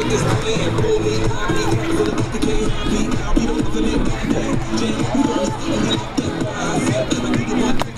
But this pull me I be cancel the beat the game Jam first and then I'll take five And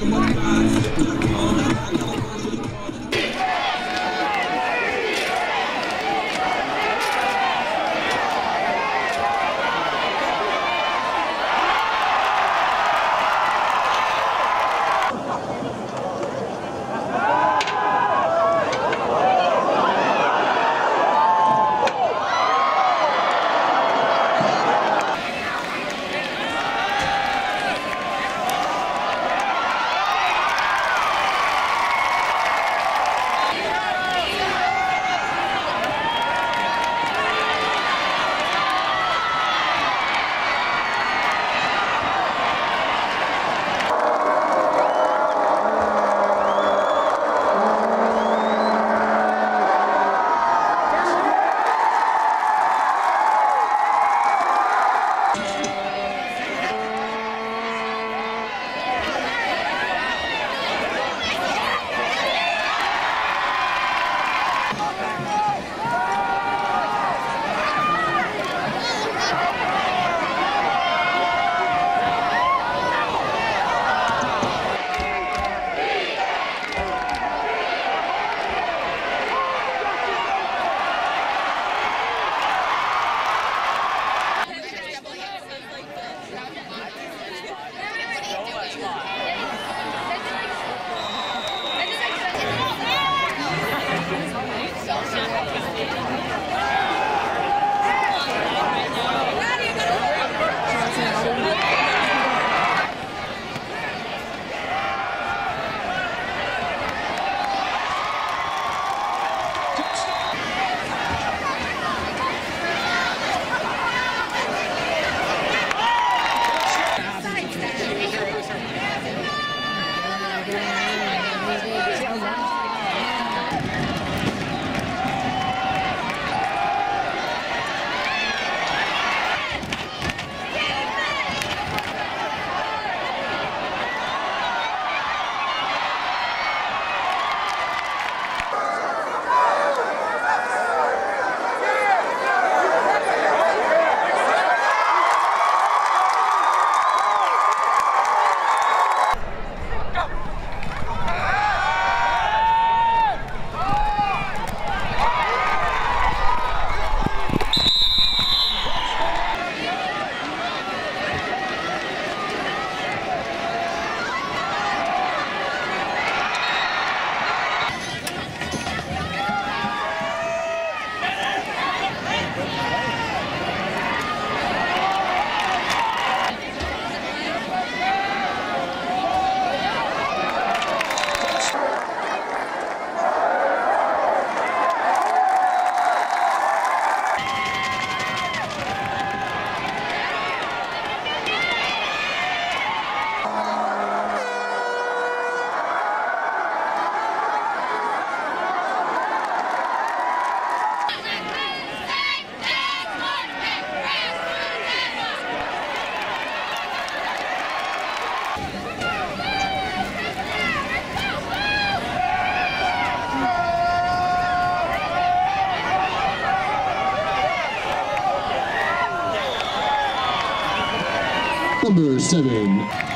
Number seven.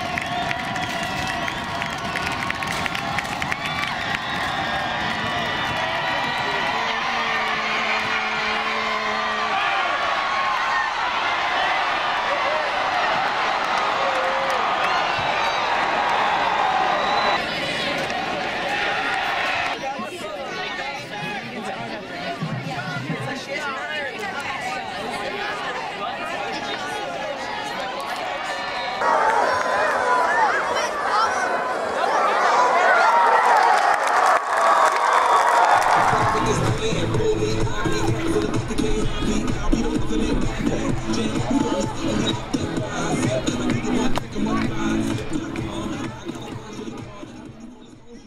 Jam, we burst, and to I get by.